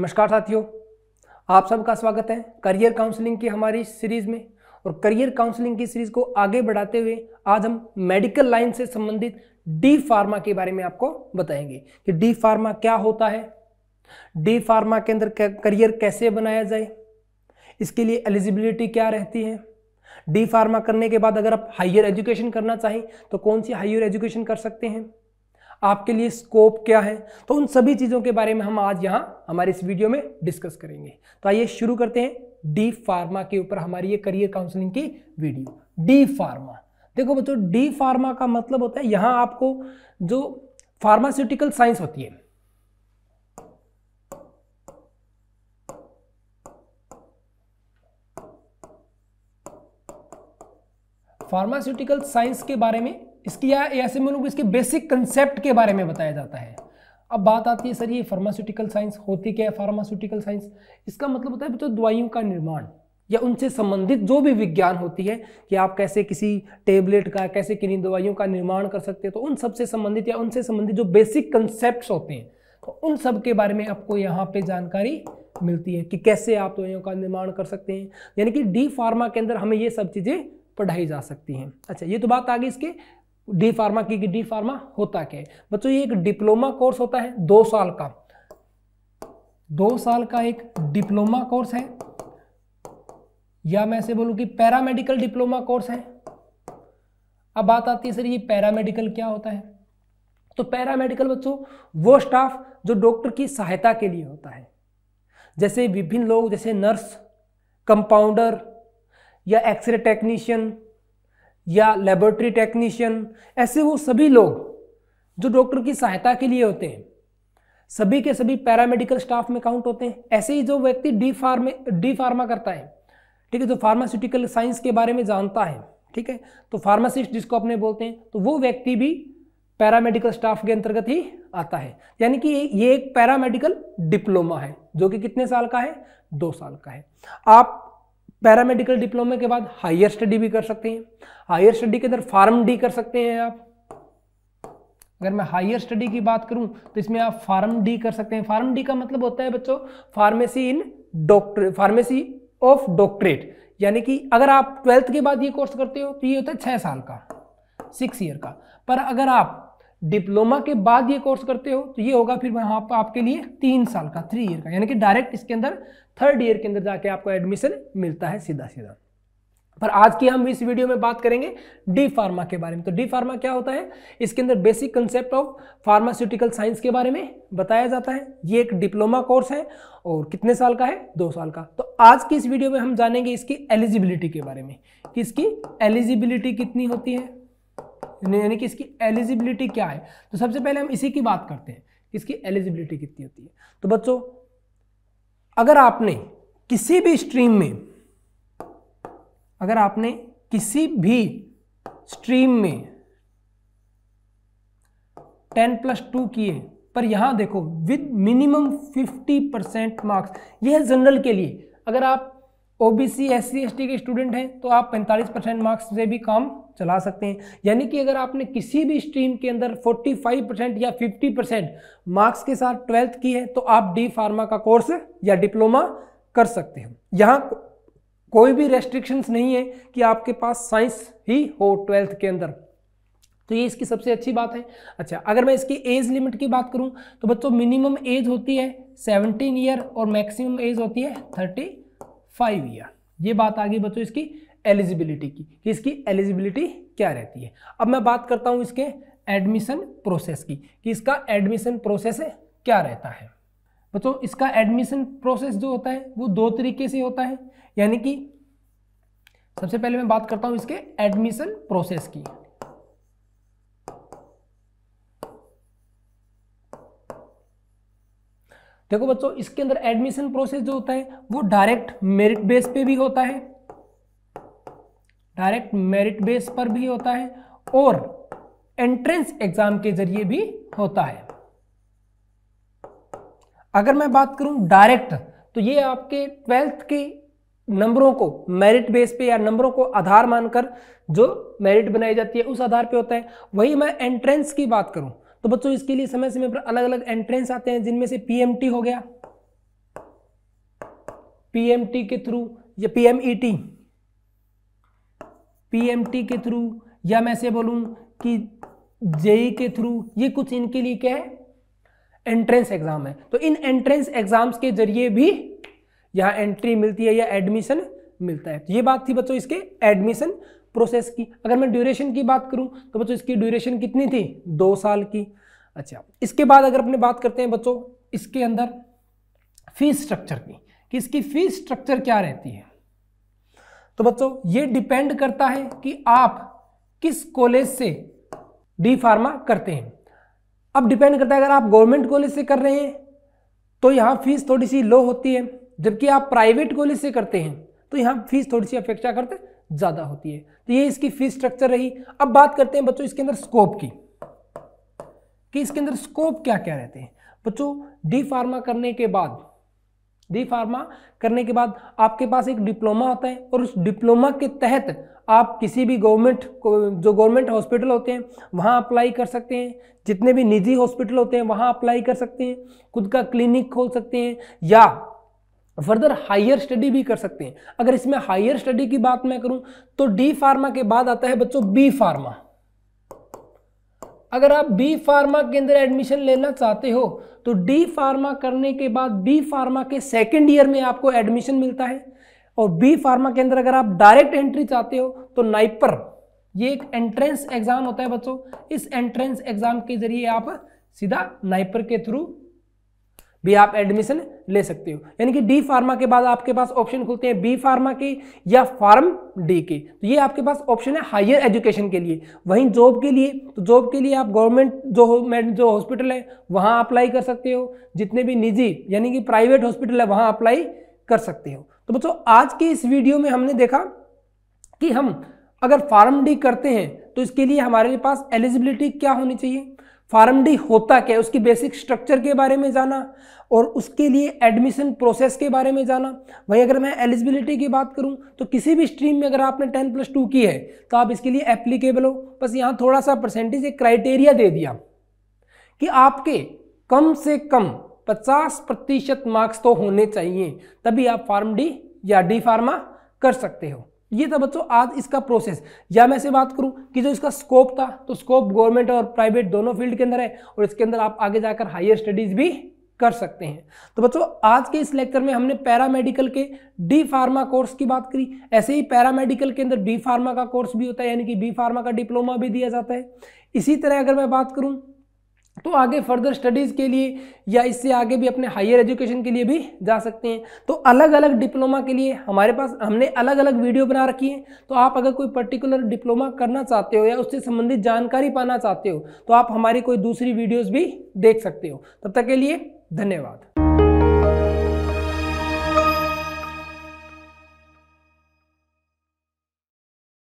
नमस्कार साथियों, आप सबका स्वागत है करियर काउंसलिंग की हमारी सीरीज़ में। और करियर काउंसलिंग की सीरीज़ को आगे बढ़ाते हुए आज हम मेडिकल लाइन से संबंधित डी फार्मा के बारे में आपको बताएँगे कि डी फार्मा क्या होता है, डी फार्मा के अंदर करियर कैसे बनाया जाए, इसके लिए एलिजिबिलिटी क्या रहती है, डी फार्मा करने के बाद अगर आप हायर एजुकेशन करना चाहें तो कौन सी हायर एजुकेशन कर सकते हैं आपके लिए स्कोप क्या है? तो उन सभी चीज़ों के बारे में हम आज यहाँ हमारे इस वीडियो में डिस्कस करेंगे। तो आइए शुरू करते हैं डी फार्मा के ऊपर हमारी ये करियर काउंसलिंग की वीडियो डी फार्मा देखो बच्चों डी फार्मा का मतलब होता है यहाँ आपको जो फार्मास्यूटिकल साइंस होती है। फार्मास्यूटिकल साइंस के बारे में इसकी या ऐसे में इसके बेसिक कंसेप्ट के बारे में बताया जाता है। अब बात आती है सर ये फार्मास्यूटिकल साइंस होती क्या है फार्मास्यूटिकल साइंस इसका मतलब होता है तो दवाइयों का निर्माण या उनसे संबंधित जो भी विज्ञान होती है कि आप कैसे किसी टेबलेट का, कैसे किन्हीं दवाइयों का निर्माण कर सकते हैं तो उन सबसे संबंधित या उनसे संबंधित जो बेसिक कंसेप्ट होते हैं तो उन सब के बारे में आपको यहाँ पे जानकारी मिलती है कि कैसे आप दवाइयों का निर्माण कर सकते हैं। यानी कि डी फार्मा के अंदर हमें ये सब चीज़ें पढ़ाई जा सकती हैं। अच्छा ये तो बात आ गई इसके डी फार्मा की डी फार्मा होता क्या है? बच्चों, ये एक डिप्लोमा कोर्स होता है दो साल का। दो साल का एक डिप्लोमा कोर्स है। या मैं ऐसे बोलूँ कि पैरामेडिकल डिप्लोमा कोर्स है। अब बात आती है सर, ये पैरामेडिकल क्या होता है? तो पैरामेडिकल बच्चों, वो स्टाफ जो डॉक्टर की सहायता के लिए होता है। जैसे विभिन्न लोग, जैसे नर्स, कंपाउंडर या एक्सरे टेक्नीशियन या लेबोरेटरी टेक्नीशियन ऐसे वो सभी लोग जो डॉक्टर की सहायता के लिए होते हैं, सभी के सभी पैरामेडिकल स्टाफ में काउंट होते हैं। ऐसे ही जो व्यक्ति डी फार्मे डी फार्मा करता है, ठीक है, जो फार्मास्यूटिकल साइंस के बारे में जानता है, ठीक है तो फार्मासिस्ट जिसको अपने बोलते हैं तो वो व्यक्ति भी पैरामेडिकल स्टाफ के अंतर्गत ही आता है। यानी कि ये एक पैरामेडिकल डिप्लोमा है, जो कि कितने साल का है? दो साल का है। आप पैरामेडिकल डिप्लोमा के बाद हायर स्टडी भी कर सकते हैं। हायर स्टडी के अंदर फार्म डी कर सकते हैं आप। अगर मैं हायर स्टडी की बात करूँ तो इसमें आप फार्म डी कर सकते हैं। फार्म डी का मतलब होता है बच्चों, pharmacy in doctor, pharmacy of doctorate. यानी कि अगर आप ट्वेल्थ के बाद ये कोर्स करते हो तो ये होता है छः साल का, सिक्स ईयर का। पर अगर आप डिप्लोमा के बाद ये कोर्स करते हो तो ये होगा फिर वहाँ पर आपके लिए तीन साल का थ्री ईयर का, यानी कि डायरेक्ट इसके अंदर थर्ड ईयर के अंदर जाके आपको एडमिशन मिलता है सीधा सीधा पर आज की हम इस वीडियो में बात करेंगे डी फार्मा के बारे में। तो डी फार्मा क्या होता है? इसके अंदर basic concept of pharmaceutical science के बारे में बताया जाता है। ये एक डिप्लोमा कोर्स है और कितने साल का है? दो साल का। तो आज की इस वीडियो में हम जानेंगे इसकी एलिजिबिलिटी के बारे में। कि इसकी एलिजिबिलिटी कितनी होती है? यानी कि इसकी एलिजिबिलिटी क्या है? तो सबसे पहले हम इसी की बात करते हैं इसकी एलिजिबिलिटी कितनी होती है। तो बच्चों, अगर आपने किसी भी स्ट्रीम में, अगर आपने किसी भी स्ट्रीम में टेन प्लस टू किए, पर यहाँ देखो with minimum fifty percent marks यह जनरल के लिए। अगर आप OBC S C S T के स्टूडेंट हैं तो आप 45 परसेंट मार्क्स से भी काम चला सकते हैं। यानी कि अगर आपने किसी भी स्ट्रीम के अंदर 45 परसेंट या 50 परसेंट मार्क्स के साथ ट्वेल्थ की है तो आप डी फार्मा का कोर्स या डिप्लोमा कर सकते हैं। यहाँ कोई भी रेस्ट्रिक्शंस नहीं है कि आपके पास साइंस ही हो ट्वेल्थ के अंदर। तो ये इसकी सबसे अच्छी बात है। अच्छा अगर मैं इसकी एज लिमिट की बात करूँ तो बच्चों मिनिमम एज होती है 17 ईयर और मैक्सिमम एज होती है 35 ईयर ये बात आ गई बच्चों इसकी एलिजिबिलिटी की, कि इसकी एलिजिबिलिटी क्या रहती है। अब मैं बात करता हूँ इसके एडमिशन प्रोसेस की, कि इसका एडमिशन प्रोसेस क्या रहता है। बच्चों, इसका एडमिशन प्रोसेस जो होता है, वो दो तरीके से होता है। यानी कि सबसे पहले मैं बात करता हूँ इसके एडमिशन प्रोसेस की। देखो बच्चों, इसके अंदर एडमिशन प्रोसेस जो होता है, वो डायरेक्ट मेरिट बेस पे भी होता है डायरेक्ट मेरिट बेस पर भी होता है और एंट्रेंस एग्ज़ाम के ज़रिए भी होता है। अगर मैं बात करूँ डायरेक्ट तो ये आपके ट्वेल्थ के नंबरों को, मेरिट बेस पे या नंबरों को आधार मानकर जो मेरिट बनाई जाती है, उस आधार पे होता है। वही मैं एंट्रेंस की बात करूँ तो बच्चों, इसके लिए समय समय पर अलग अलग एंट्रेंस आते हैं, जिनमें से पीएमटी हो गया, पीएमटी के थ्रू या पीएमईटी। पीएमटी के थ्रू या मैं से बोलूँ कि जेई के थ्रू ये कुछ इनके लिए क्या है? एंट्रेंस एग्ज़ाम है। तो इन एंट्रेंस एग्ज़ाम्स के ज़रिए भी यहाँ एंट्री मिलती है या एडमिशन मिलता है। तो ये बात थी बच्चों इसके एडमिशन प्रोसेस की। अगर मैं ड्यूरेशन की बात करूँ तो बच्चों इसकी ड्यूरेशन कितनी थी? दो साल की। अच्छा इसके बाद अगर अपने बात करते हैं बच्चों, इसके अंदर फ़ीस स्ट्रक्चर की। कि इसकी फ़ीस स्ट्रक्चर क्या रहती है? तो बच्चों, ये डिपेंड करता है कि आप किस कॉलेज से डी फार्मा करते हैं। अब डिपेंड करता है अगर आप गवर्नमेंट कॉलेज से कर रहे हैं तो यहाँ फ़ीस थोड़ी सी लो होती है। जबकि आप प्राइवेट कॉलेज से करते हैं तो यहाँ फ़ीस थोड़ी सी अपेक्षा करते ज़्यादा होती है। तो ये इसकी फ़ीस स्ट्रक्चर रही। अब बात करते हैं बच्चों इसके अंदर स्कोप की, कि इसके अंदर स्कोप क्या क्या रहते हैं। बच्चों डी फार्मा करने के बाद डी फार्मा करने के बाद आपके पास एक डिप्लोमा होता है और उस डिप्लोमा के तहत आप किसी भी गवर्नमेंट जो गवर्नमेंट हॉस्पिटल होते हैं, वहाँ अप्लाई कर सकते हैं। जितने भी निजी हॉस्पिटल होते हैं, वहाँ अप्लाई कर सकते हैं। खुद का क्लिनिक खोल सकते हैं या फर्दर हायर स्टडी भी कर सकते हैं। अगर इसमें हायर स्टडी की बात मैं करूँ तो डी फार्मा के बाद आता है बच्चों बी फार्मा। अगर आप बी फार्मा के अंदर एडमिशन लेना चाहते हो तो डी फार्मा करने के बाद बी फार्मा के सेकेंड ईयर में आपको एडमिशन मिलता है। और बी फार्मा के अंदर अगर आप डायरेक्ट एंट्री चाहते हो तो नाइपर ये एक एंट्रेंस एग्ज़ाम होता है बच्चों। इस एंट्रेंस एग्ज़ाम के ज़रिए आप सीधा नाइपर के थ्रू भी आप एडमिशन ले सकते हो। यानी कि डी फार्मा के बाद आपके पास ऑप्शन खुलते हैं बी फार्मा के या फार्म डी के। तो ये आपके पास ऑप्शन है हायर एजुकेशन के लिए। वहीं जॉब के लिए तो जॉब के लिए आप गवर्नमेंट जो जो हॉस्पिटल है, वहाँ अप्लाई कर सकते हो। जितने भी निजी, यानी कि प्राइवेट हॉस्पिटल है, वहाँ अप्लाई कर सकते हो। तो बच्चों, आज के इस वीडियो में हमने देखा कि हम अगर फार्म डी करते हैं तो इसके लिए हमारे पास एलिजिबिलिटी क्या होनी चाहिए? फार्म डी होता क्या है? उसकी बेसिक स्ट्रक्चर के बारे में जाना और उसके लिए एडमिशन प्रोसेस के बारे में जाना। वहीं अगर मैं एलिजिबिलिटी की बात करूँ तो किसी भी स्ट्रीम में अगर आपने टेन प्लस टू की है तो आप इसके लिए एप्लीकेबल हो। बस यहाँ थोड़ा सा परसेंटेज एक क्राइटेरिया दे दिया। कि आपके कम से कम पचास प्रतिशत मार्क्स तो होने चाहिए, तभी आप फार्म डी या डी फार्मा कर सकते हो। ये था बच्चों आज इसका प्रोसेस या मैं से बात करूँ कि जो इसका स्कोप था तो स्कोप गवर्नमेंट और प्राइवेट दोनों फ़ील्ड के अंदर है और इसके अंदर आप आगे जाकर हायर स्टडीज़ भी कर सकते हैं। तो बच्चों, आज के इस लेक्चर में हमने पैरामेडिकल के डी फार्मा कोर्स की बात करी। ऐसे ही पैरामेडिकल के अंदर बी फार्मा का कोर्स भी होता है, यानी कि बी फार्मा का डिप्लोमा भी दिया जाता है। इसी तरह अगर मैं बात करूँ तो आगे फर्दर स्टडीज़ के लिए या इससे आगे भी अपने हायर एजुकेशन के लिए भी जा सकते हैं। तो अलग अलग डिप्लोमा के लिए हमारे पास, हमने अलग अलग वीडियो बना रखी है। तो आप अगर कोई पर्टिकुलर डिप्लोमा करना चाहते हो या उससे संबंधित जानकारी पाना चाहते हो तो आप हमारी कोई दूसरी वीडियोज़ भी देख सकते हो। तब तक के लिए धन्यवाद।